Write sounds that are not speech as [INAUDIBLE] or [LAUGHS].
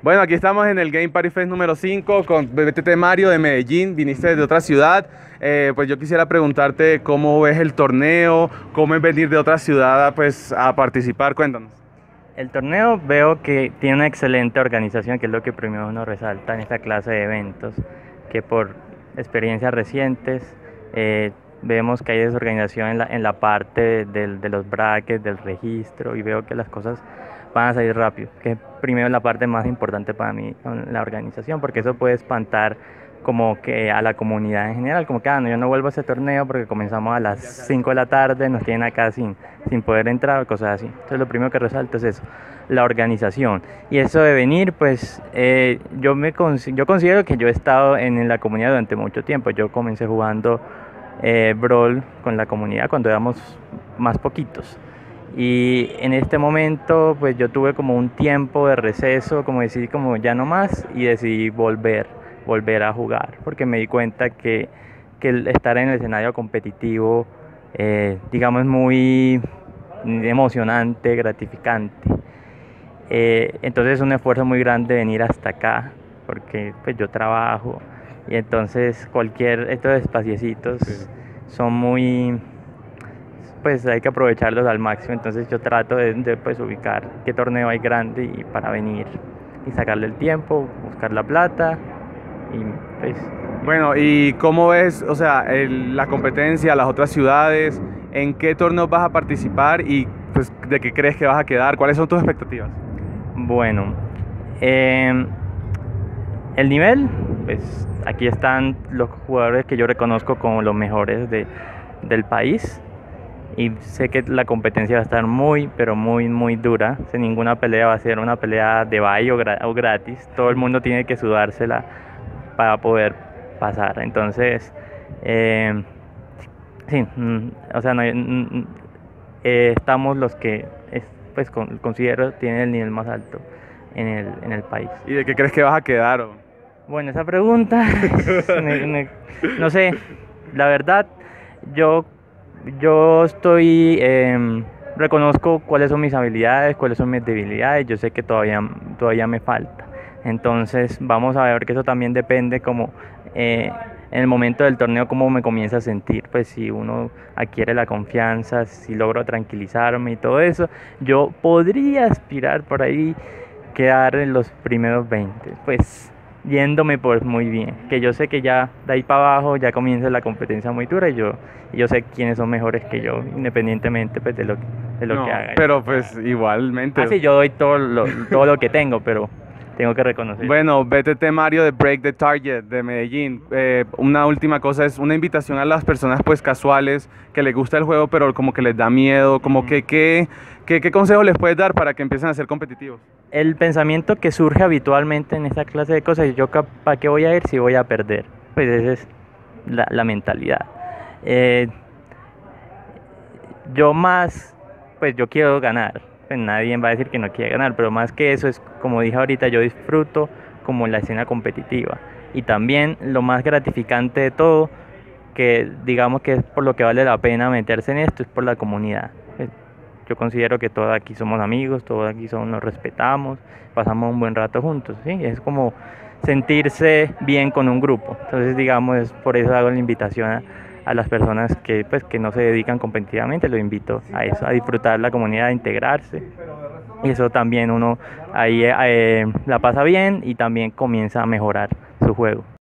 Bueno, aquí estamos en el Game Party Fest número 5 con BTT Mario de Medellín, viniste de otra ciudad. Eh, pues yo quisiera preguntarte cómo ves el torneo, cómo es venir de otra ciudad pues, a participar, cuéntanos. El torneo veo que tiene una excelente organización, que es lo que primero uno resalta en esta clase de eventos, que por experiencias recientes eh, vemos que hay desorganización en la, en la parte de los brackets, del registro, y veo que las cosas van a salir rápido, que es primero la parte más importante para mí, la organización, porque eso puede espantar como que a la comunidad en general, como que ah, no, yo no vuelvo a ese torneo porque comenzamos a las 5 de la tarde, nos tienen acá sin, sin poder entrar, cosas así. Entonces lo primero que resalto es eso, la organización. Y eso de venir, pues eh, yo, me yo considero que yo he estado en, la comunidad durante mucho tiempo. Yo comencé jugando eh, Brawl con la comunidad cuando éramos más poquitos. Y en este momento, pues yo tuve como un tiempo de receso, como decir, como ya no más, y decidí volver, volver a jugar, porque me di cuenta que, que estar en el escenario competitivo, eh, digamos, es muy emocionante, gratificante. Eh, entonces es un esfuerzo muy grande venir hasta acá, porque pues yo trabajo, y entonces cualquier, estos espaciecitos son muy pues hay que aprovecharlos al máximo. Entonces yo trato de, pues, ubicar qué torneo hay grande y para venir y sacarle el tiempo, buscar la plata y pues... Bueno, ¿y cómo ves, o sea, la competencia, las otras ciudades? ¿En qué torneos vas a participar y pues, de qué crees que vas a quedar? ¿Cuáles son tus expectativas? Bueno, em, el nivel, pues aquí están los jugadores que yo reconozco como los mejores de, del país y sé que la competencia va a estar muy, pero muy, muy dura. Sin ninguna pelea va a ser una pelea de baile o, gratis. Todo el mundo tiene que sudársela para poder pasar. Entonces, eh, sí, mm, o sea, mm, mm, eh, estamos los que, pues considero, tienen el nivel más alto en el, en el país. ¿Y de qué crees que vas a quedar? Bueno, esa pregunta, [LAUGHS] no sé, la verdad, yo yo estoy, em, reconozco cuáles son mis habilidades, cuáles son mis debilidades, yo sé que todavía, todavía me falta. Entonces vamos a ver que eso también depende como eh, en el momento del torneo cómo me comienza a sentir, pues si uno adquiere la confianza, si logro tranquilizarme y todo eso, yo podría aspirar por ahí quedar en los primeros 20. Pues yéndome por muy bien. Que yo sé que ya de ahí para abajo ya comienza la competencia muy dura y yo, yo sé quiénes son mejores que yo, independientemente pues, de lo, de lo que haga. Pero pues igualmente. Así ah, yo doy todo lo, todo lo que tengo, pero tengo que reconocer. Bueno, BTT Mario de Break the Target de Medellín. Eh, una última cosa es una invitación a las personas pues casuales que les gusta el juego pero como que les da miedo, como que qué, qué, consejo les puedes dar para que empiecen a ser competitivos. El pensamiento que surge habitualmente en esta clase de cosas, yo para qué voy a ir si voy a perder. Pues esa es la, mentalidad. Eh, yo más, pues yo quiero ganar pues nadie va a decir que no quiere ganar, pero más que eso es, como dije ahorita, yo disfruto como la escena competitiva. Y también lo más gratificante de todo, que digamos que es por lo que vale la pena meterse en esto, es por la comunidad. Yo considero que todos aquí somos amigos, todos aquí somos, nos respetamos, pasamos un buen rato juntos, ¿sí? Es como sentirse bien con un grupo. Entonces, digamos, por eso hago la invitación a a las personas que, pues, que no se dedican competitivamente, lo invito a eso, a disfrutar la comunidad, a integrarse. Y eso también uno ahí eh, la pasa bien y también comienza a mejorar su juego.